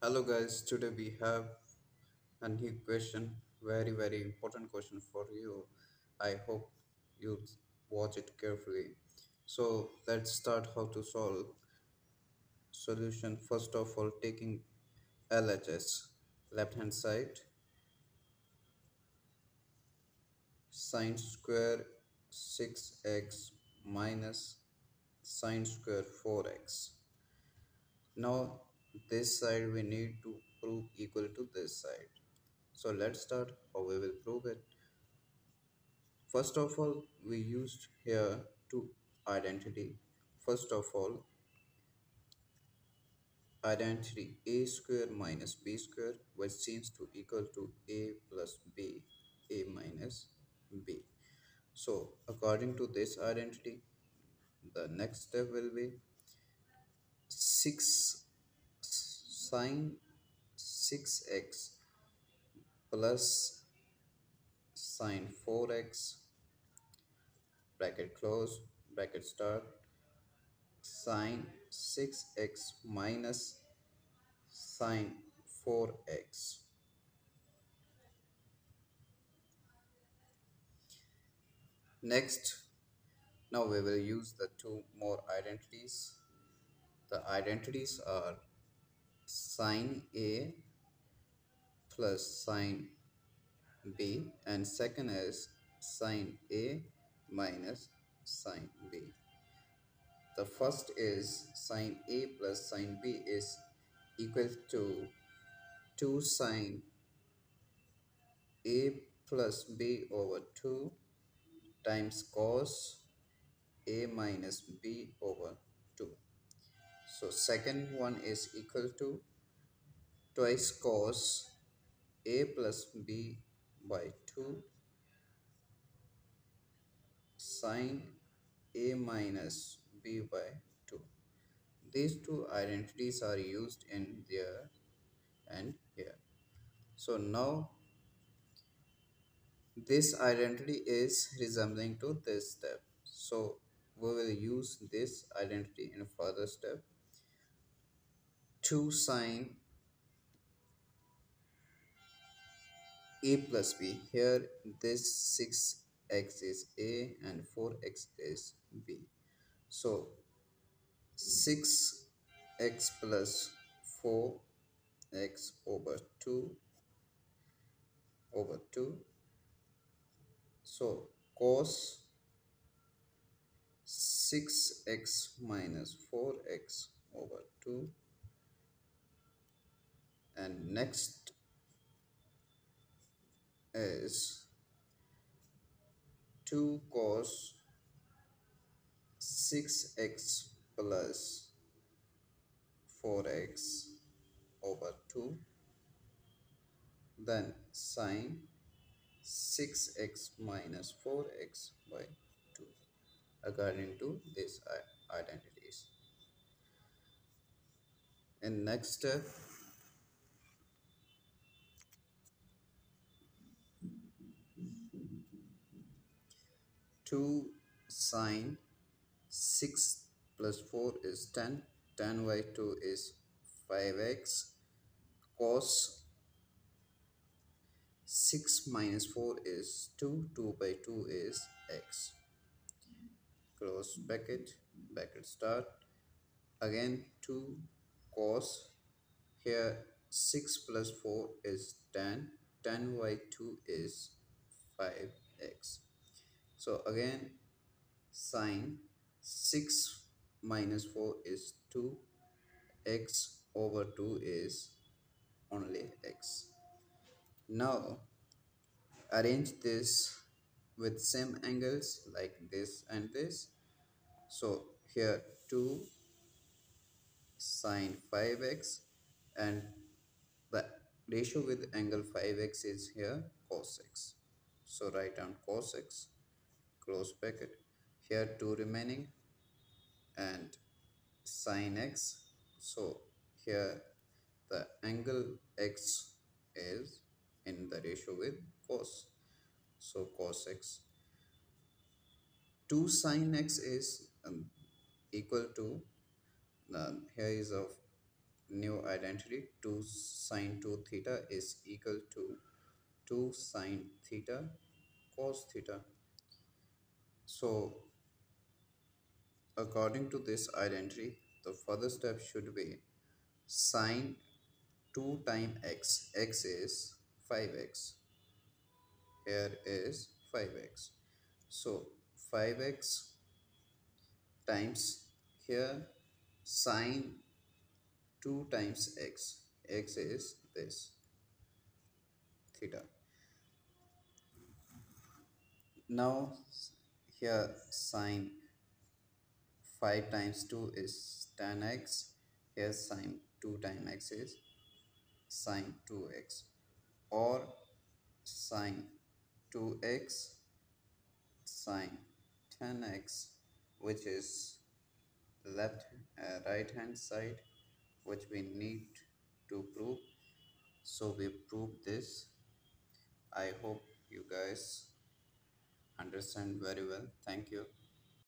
Hello guys, today we have a new question, very very important question for you. I hope you watch it carefully. So let's start how to solve solution. First of all, taking LHS left hand side sine square 6x minus sine square 4x. Now this side we need to prove equal to this side. So let's start how we will prove it. First of all, we used here two identity. First of all, identity a square minus b square which seems to equal to a plus b, a minus b. So according to this identity, the next step will be 6 sine 6x plus sine 4x bracket close bracket start sine 6x minus sine 4x next now we will use the two more identities. The identities are sine a plus sine b and second is sine a minus sine b. The first is sine a plus sine b is equal to 2 sine a plus b over 2 times cos a minus b over 2 so second one is equal to twice cos a plus b by 2 sine a minus b by 2 these two identities are used in there and here. So now this identity is resembling to this step. So we will use this identity in further step 2 sine a plus b. Here this 6x is a and 4x is b. So 6x plus 4x over 2 over 2 so cos 6x minus 4x over 2 and next is 2 cos 6x plus 4x over 2 then sine 6x minus 4x by 2 according to these identities. In next step 2 sine 6 plus 4 is 10 10 by 2 is 5x cos 6 minus 4 is 2 2 by 2 is x. Close bracket bracket start. Again 2 cos here 6 plus 4 is 10 10 by 2 is 5x so again sine 6 minus 4 is 2 x over 2 is only x. Now arrange this with same angles like this and this. So here 2 sine 5x and the ratio with angle 5x is here cos x. So write down cos x close bracket. Here 2 remaining and sine x. So here the angle x is in the ratio with cos. So cos x. 2 sine x is um, equal to uh, here is of new identity. 2 sine 2 theta is equal to 2 sine theta cos theta so according to this identity the further step should be sine 2 times x x is 5x here is 5x so 5x times here sine 2 times x. X is this theta. Now here sine 5 times 2 is tan x. Here sine 2 times x is sine 2x or sine 2x sine 10x which is left uh, right hand side which we need to prove. So we prove this. I hope you guys understand very well. Thank you